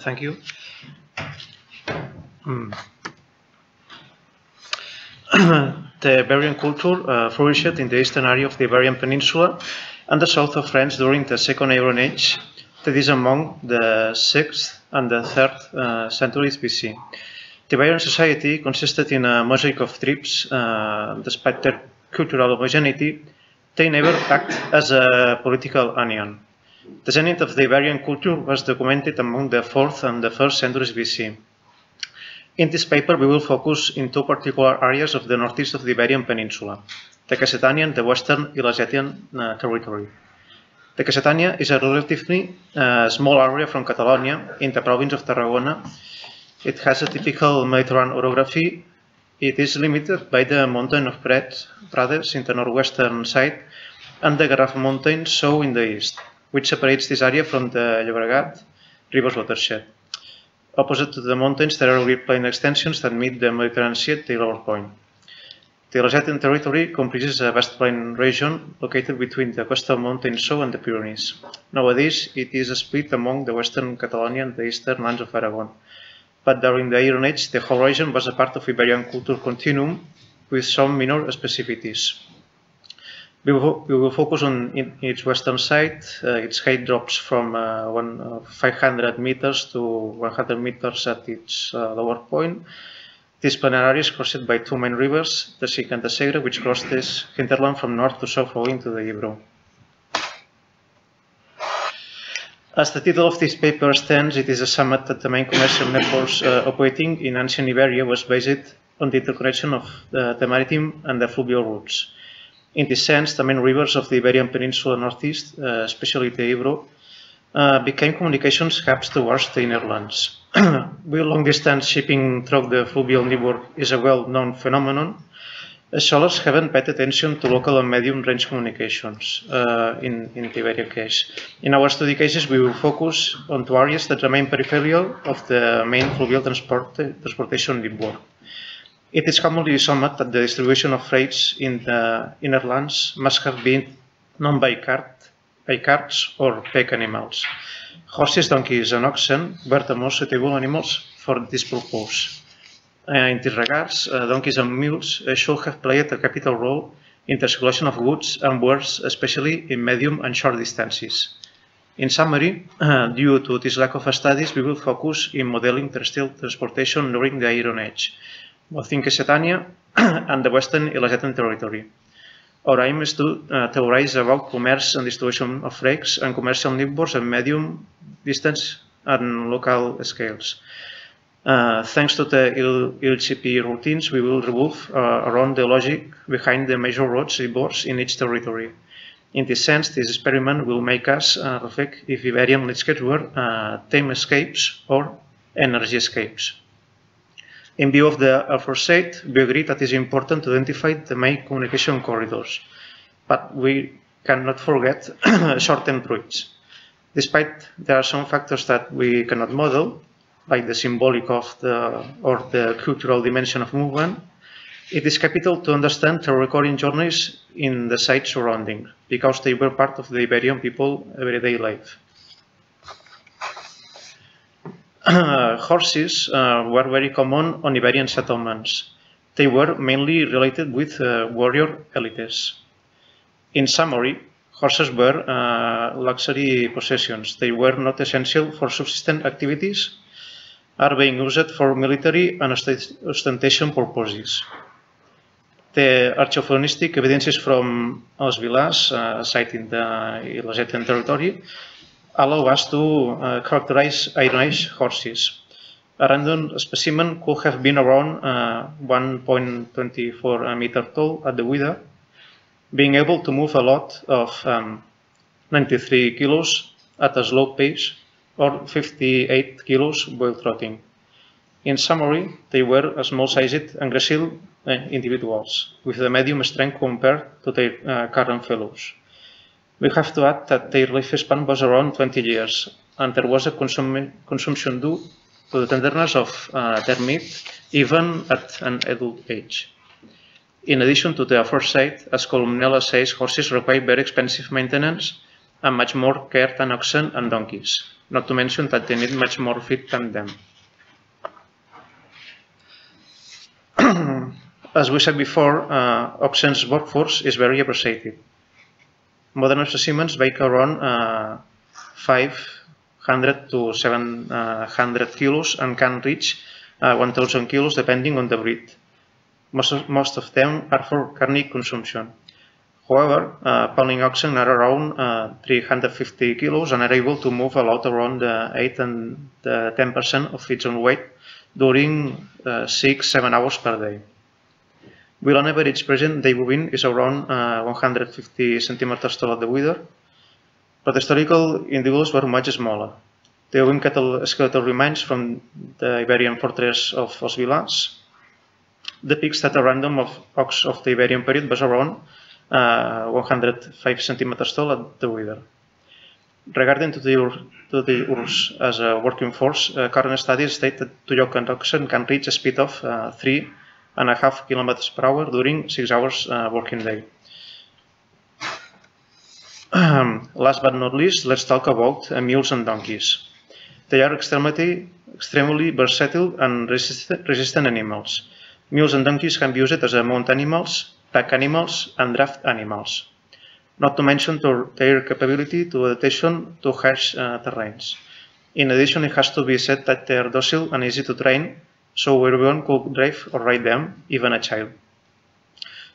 thank you. Hmm. the Iberian culture uh, flourished in the eastern area of the Iberian Peninsula and the south of France during the Second Iron Age, that is among the 6th and the 3rd uh, centuries BC. The Iberian society consisted in a mosaic of tribes, uh, despite their cultural homogeneity, they never act as a political union. The zenith of the Iberian culture was documented among the 4th and the 1st centuries BC. In this paper, we will focus in two particular areas of the northeast of the Iberian Peninsula, the Cessetania and the Western Ilergetian uh, territory. The Cessetania is a relatively uh, small area from Catalonia in the province of Tarragona. It has a typical Mediterranean orography. It is limited by the mountain of Prades in the northwestern side and the Garraf mountains, so in the east, which separates this area from the Llobregat river's watershed. Opposite to the mountains, there are plain extensions that meet the Mediterranean Sea at the lower point. The Elasetian territory comprises a vast plain region located between the coastal mountains So and the Pyrenees. Nowadays, it is split among the western Catalonia and the eastern lands of Aragon. But during the Iron Age, the whole region was a part of Iberian culture continuum with some minor specificities. We will, we will focus on its western side. Uh, its height drops from uh, one, uh, 500 meters to 100 meters at its uh, lower point. This plain area is crossed by two main rivers, the Cinca and the Segre, which cross this hinterland from north to south flowing to the Ebro. As the title of this paper stands, it is a summit that the main commercial networks uh, operating in ancient Iberia was based on the interconnection of the, the maritime and the fluvial routes. In this sense, the main rivers of the Iberian Peninsula northeast, uh, especially the Ebro, uh, became communications hubs towards the inner lands. long-distance shipping through the fluvial network is a well-known phenomenon. Scholars haven't paid attention to local and medium-range communications uh, in, in the Iberia case. In our study cases, we will focus on two areas that remain peripheral of the main fluvial transport, transportation network. It is commonly assumed that the distribution of freights in the inner lands must have been known by, cart, by carts or pack animals. Horses, donkeys, and oxen were the most suitable animals for this purpose. Uh, in this regards, uh, donkeys and mules uh, should have played a capital role in the circulation of goods and wares, especially in medium and short distances. In summary, uh, due to this lack of studies, we will focus in modeling terrestrial transportation during the Iron Age, both in Cessetania and the Western Ilergetian territory. Our aim is to uh, theorize about commerce and distribution of freights and commercial networks at medium distance and local scales. Uh, thanks to the LCP routines, we will revolve uh, around the logic behind the major roads networks in each territory. In this sense, this experiment will make us uh, reflect if Iberian landscapes were uh, time escapes or energy escapes. In view of the aforesaid, we agree that it is important to identify the main communication corridors, but we cannot forget short-term routes. Despite there are some factors that we cannot model, like the symbolic of the or the cultural dimension of movement, it is capital to understand the recording journeys in the site surrounding, because they were part of the Iberian people everyday life. horses uh, were very common on Iberian settlements. They were mainly related with uh, warrior elites. In summary, horses were uh, luxury possessions. They were not essential for subsistence activities, are being used for military and ostentation purposes. The archaeofaunistic evidences from Els Vilars, uh, site in the Ilergetian territory, allow us to uh, characterize Iron Age horses. A random specimen could have been around uh, 1.24 meter tall at the wither, being able to move a lot of um, 93 kilos at a slow pace or 58 kilos while trotting. In summary, they were a small-sized and gracile individuals with a medium strength compared to their uh, current fellows. We have to add that their lifespan was around 20 years, and there was a consum consumption due to the tenderness of uh, their meat, even at an adult age. In addition to the aforesaid, as Columella says, horses require very expensive maintenance and much more care than oxen and donkeys, not to mention that they need much more feed than them. As we said before, uh, oxen's workforce is very appreciated. Modern specimens weigh around uh, 500 to 700 kilos and can reach uh, 1000 kilos depending on the breed. Most of, most of them are for carnic consumption. However, uh, pulling oxen are around uh, 350 kilos and are able to move a lot around uh, 8 and 10% of its own weight during uh, 6-7 hours per day. While on average present day bovine is around uh, 150 centimeters tall at the wither, but historical individuals were much smaller. The Owing cattle skeletal remains from the Iberian fortress of Os Vilars depicts that a random of ox of the Iberian period was around uh, 105 centimeters tall at the wither. Regarding to the, to the URSS as a working force, uh, current studies state that two yoke and oxen can reach a speed of uh, three and a half kilometers per hour during six hours uh, working day. last but not least, let's talk about uh, mules and donkeys. They are extremely, extremely versatile and resistant, animals. Mules and donkeys can be used as mount animals, pack animals, and draft animals, not to mention their capability to adaptation to harsh uh, terrains. In addition, it has to be said that they are docile and easy to train, so everyone could drive or ride them, even a child.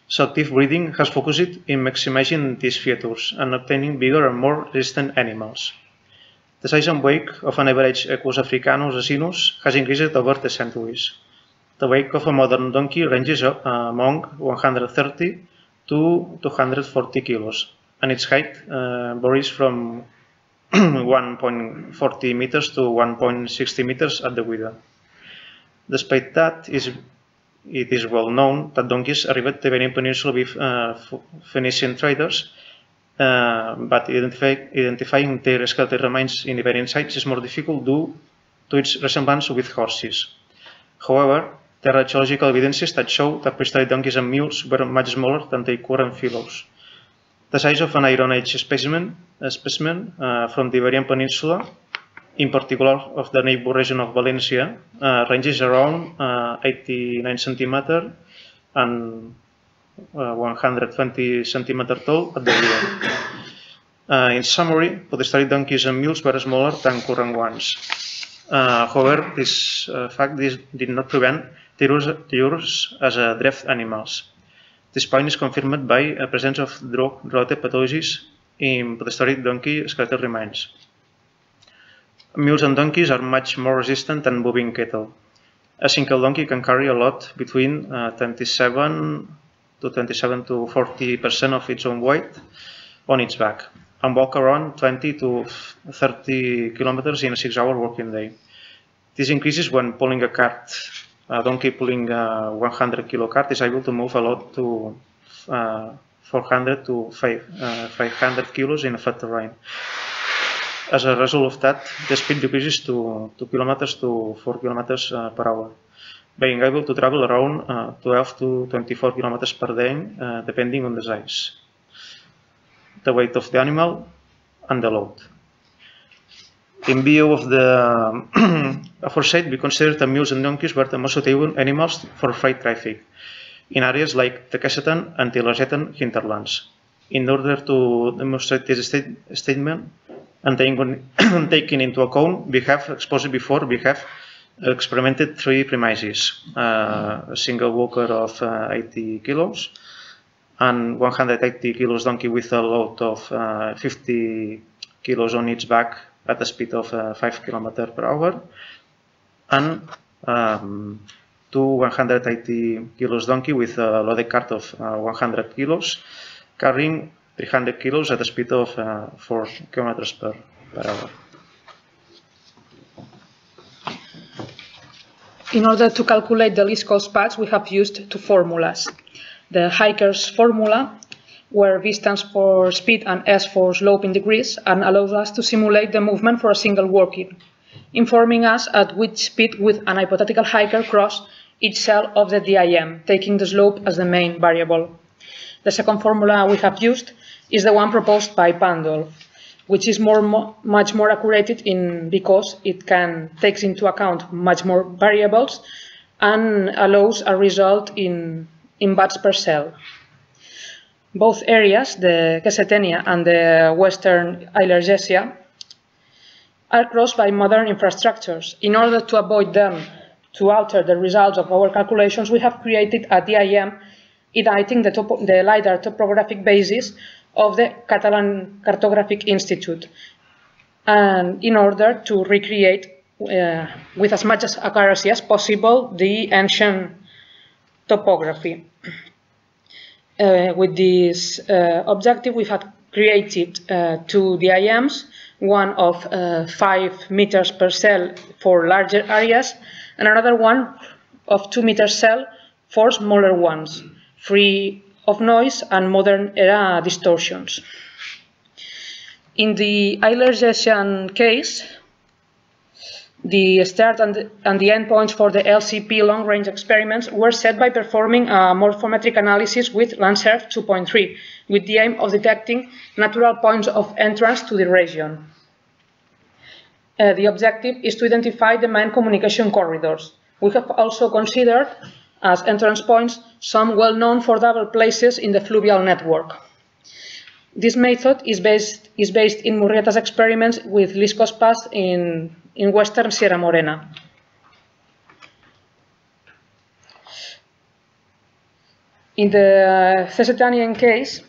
So Selective breeding has focused in maximizing these features and obtaining bigger and more resistant animals. The size and weight of an average Equus africanus asinus has increased over the centuries. The weight of a modern donkey ranges uh, among 130 to 240 kilos, and its height uh, varies from 1.40 meters to 1.60 meters at the wither. Despite that, it is well known that donkeys arrived the Iberian Peninsula with uh, Phoenician traders, uh, but identify, identifying their skeletal remains in Iberian sites is more difficult due to its resemblance with horses. However, there are archaeological evidences that show that prehistoric donkeys and mules were much smaller than their current fellows. The size of an Iron Age specimen, specimen uh, from the Iberian Peninsula, in particular of the neighbor region of Valencia, uh, ranges around uh, 89 centimeter and uh, 120 centimeter tall at the rear. Uh, in summary, prehistoric donkeys and mules were smaller than current ones. Uh, however, this fact this did not prevent the use as a draft animals. This point is confirmed by a presence of drug-related pathologies in prehistoric donkey skeletal remains. Mules and donkeys are much more resistant than moving cattle. A single donkey can carry a lot between uh, 27 to 27 to 40 percent of its own weight on its back and walk around 20 to 30 kilometers in a six-hour working day. This increases when pulling a cart a donkey pulling a 100 kilo cart is able to move a lot to uh, 400 to 5, uh, 500 kilos in a flat terrain. As a result of that, the speed decreases to 2 kilometers to 4 kilometers uh, per hour, being able to travel around uh, 12 to 24 kilometers per day, uh, depending on the size, the weight of the animal, and the load. In view of the aforesaid, we consider that mules and donkeys were the most suitable animals for freight traffic in areas like the Kazakhstan and the hinterlands. In order to demonstrate this state statement and taking into account, we have exposed before, we have experimented three premises. Uh, a single walker of uh, 80 kilos and 180 kilos donkey with a load of uh, 50 kilos on its back at a speed of uh, 5 km per hour and um, two 180 kilos donkey with a loaded cart of uh, 100 kilos carrying 300 kilos at a speed of uh, 4 kilometers per, per hour. In order to calculate the least cost paths, we have used two formulas. The hiker's formula where V stands for speed and S for slope in degrees, and allows us to simulate the movement for a single working, informing us at which speed would an hypothetical hiker cross each cell of the DEM, taking the slope as the main variable. The second formula we have used is the one proposed by Pandolf. which is more, mo much more accurate in because it can takes into account much more variables and allows a result in, in watts per cell. Both areas, the Cessetania and the Western Ilergetia, are crossed by modern infrastructures. In order to avoid them to alter the results of our calculations, we have created a DEM indicating the, the LiDAR topographic basis of the Catalan Cartographic Institute, and in order to recreate uh, with as much accuracy as possible the ancient topography. Uh, with this uh, objective, we have created uh, two DEMs, one of uh, 5 meters per cell for larger areas, and another one of 2 meters cell for smaller ones, free of noise and modern era distortions. In the Ilergetian case, the start and the, and the endpoints for the LCP long-range experiments were set by performing a morphometric analysis with LandSerf 2.3, with the aim of detecting natural points of entrance to the region. Uh, the objective is to identify the main communication corridors. We have also considered as entrance points some well-known fordable places in the fluvial network. This method is based, is based in Murrieta's experiments with least cost paths in, in western Sierra Morena. In the Cessetanian case,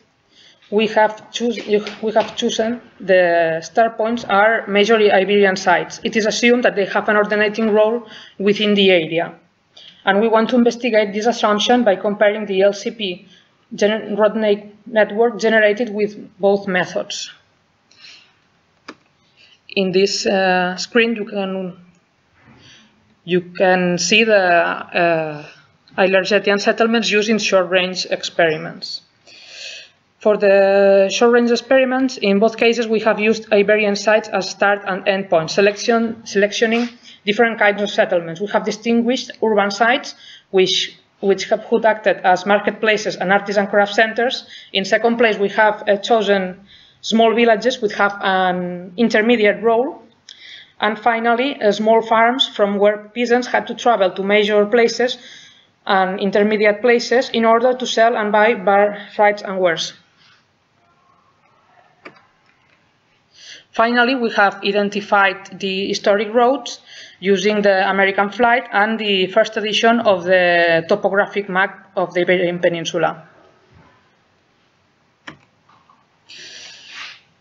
we have, choose, we have chosen the start points are majorly Iberian sites. It is assumed that they have an ordinating role within the area. And we want to investigate this assumption by comparing the LCP network generated with both methods. In this uh, screen, you can you can see the uh, Ilergetian settlements using short-range experiments. For the short-range experiments, in both cases, we have used Iberian sites as start and end points, selection, selectioning different kinds of settlements. We have distinguished urban sites, which which have who acted as marketplaces and artisan craft centers. In second place, we have uh, chosen small villages which have an intermediate role. And finally, uh, small farms from where peasants had to travel to major places and intermediate places in order to sell and buy birthrights and wares. Finally, we have identified the historic roads using the American flight and the first edition of the topographic map of the Iberian Peninsula.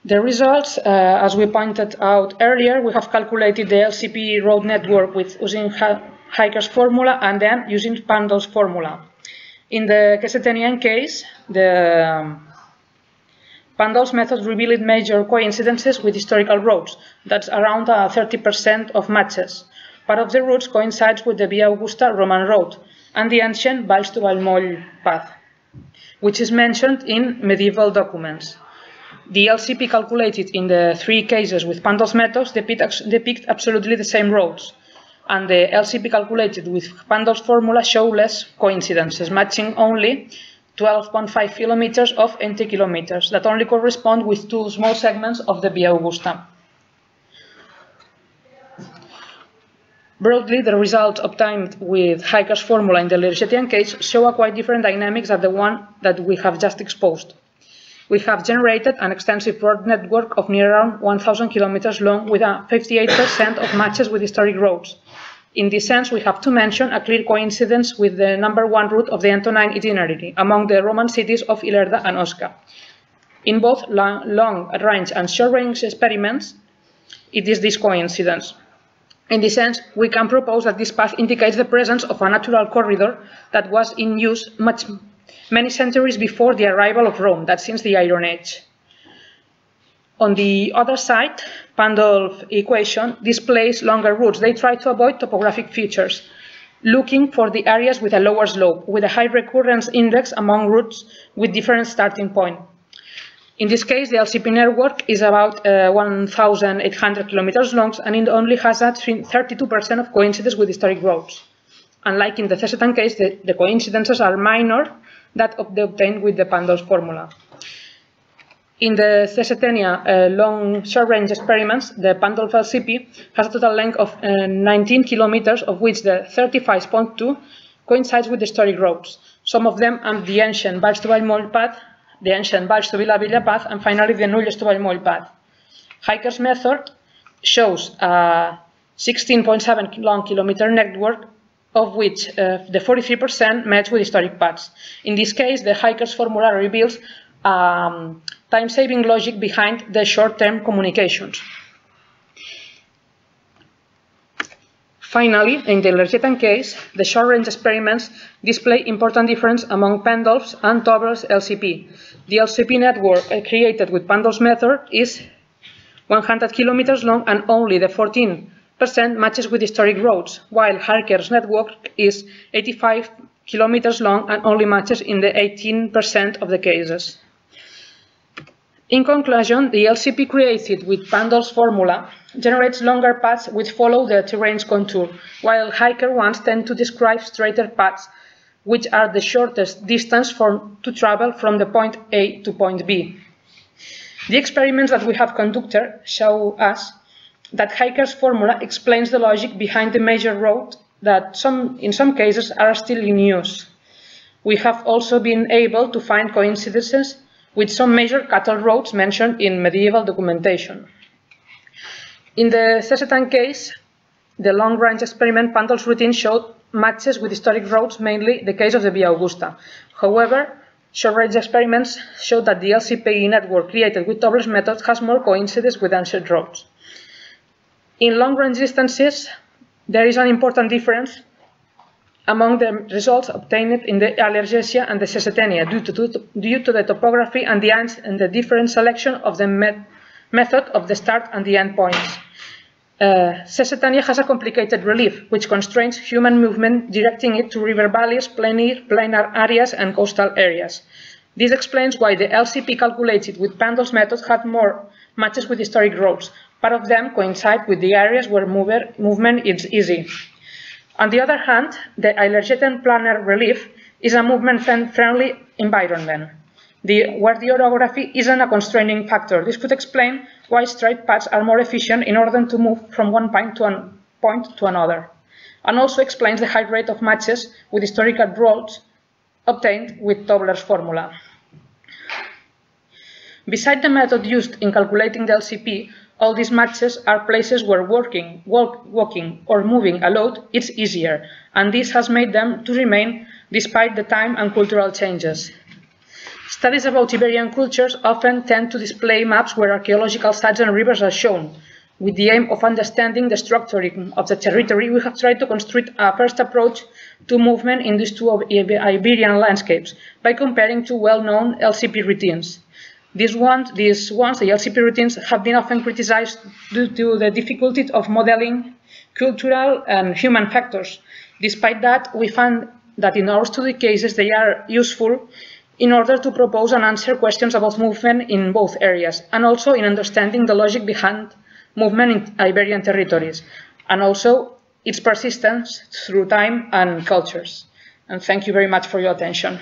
The results, uh, as we pointed out earlier, we have calculated the LCP road network with using Hiker's formula and then using Pandolf's formula. In the Cessetanian case, the um, Pandolf's method revealed major coincidences with historical roads, that's around 30% uh, of matches. Part of the routes coincides with the Via Augusta Roman road and the ancient Valls to Vallmoll path, which is mentioned in medieval documents. The LCP calculated in the three cases with Pandolf's methods depict, depict absolutely the same roads, and the LCP calculated with Pandolf's formula show less coincidences, matching only 12.5 kilometers of 80 kilometers that only correspond with two small segments of the Via Augusta. Broadly, the results obtained with Hiker's formula in the Lergetian case show a quite different dynamics than the one that we have just exposed. We have generated an extensive road network of near around 1,000 kilometers long with a 58% of matches with historic roads, in this sense, we have to mention a clear coincidence with the number one route of the Antonine itinerary among the Roman cities of Ilerda and Osca. In both long-range and short-range experiments, it is this coincidence. In this sense, we can propose that this path indicates the presence of a natural corridor that was in use much, many centuries before the arrival of Rome, that since the Iron Age. On the other side, Pandolf equation displays longer routes. They try to avoid topographic features, looking for the areas with a lower slope, with a high recurrence index among routes with different starting point. In this case, the LCP network is about uh, 1,800 kilometers long and it only has a 32% of coincidence with historic roads. Unlike in the Cessetan case, the, the coincidences are minor that of the obtained with the Pandolf formula. In the Cessetania uh, long short-range experiments, the Pandolf LCP has a total length of uh, 19 kilometers, of which the 35.2 coincides with the historic roads. Some of them are the ancient Valls to path, the ancient Valls to Vila path, and finally the Nulles to Vallmoll path. Hiker's method shows a 16.7 long kilometer network of which uh, the 43% match with historic paths. In this case, the hiker's formula reveals um, time-saving logic behind the short-term communications. Finally, in the Lergetan case, the short-range experiments display important difference among Pandolf's and Tobler's LCP. The LCP network uh, created with Pandolf's method is 100 kilometers long and only the 14% matches with historic roads, while Hiker's network is 85 kilometers long and only matches in the 18% of the cases. In conclusion, the LCP created with Pandolf's formula generates longer paths which follow the terrain's contour, while hiker ones tend to describe straighter paths which are the shortest distance for, to travel from the point A to point B. The experiments that we have conducted show us that hiker's formula explains the logic behind the major road that some, in some cases are still in use. We have also been able to find coincidences with some major cattle roads mentioned in medieval documentation. In the Cessetan case, the long-range experiment Pandolf's routine showed matches with historic roads, mainly the case of the Via Augusta. However, short-range experiments showed that the LCPE network created with Tobler's method has more coincidences with ancient roads. In long-range distances, there is an important difference among the results obtained in the Ilergetia and the Cessetania due to, due to the topography and the, and the different selection of the met method of the start and the end points. Uh, has a complicated relief, which constrains human movement, directing it to river valleys, planar, planar areas, and coastal areas. This explains why the LCP calculated with Pandolf's method had more matches with historic roads. Part of them coincide with the areas where mover, movement is easy. On the other hand, the Ilergetan planar relief is a movement-friendly environment, the, where the orography isn't a constraining factor. This could explain why straight paths are more efficient in order to move from one point to, an, point to another, and also explains the high rate of matches with historical roads obtained with Tobler's formula. Besides the method used in calculating the LCP, all these matches are places where working, walk, walking or moving a load is easier, and this has made them to remain despite the time and cultural changes. Studies about Iberian cultures often tend to display maps where archaeological sites and rivers are shown. With the aim of understanding the structuring of the territory, we have tried to construct a first approach to movement in these two Iberian landscapes by comparing two well-known LCP routines. These ones, these ones, the LCP routines, have been often criticized due to the difficulty of modeling cultural and human factors. Despite that, we found that in our study cases, they are useful in order to propose and answer questions about movement in both areas, and also in understanding the logic behind movement in Iberian territories, and also its persistence through time and cultures. And thank you very much for your attention.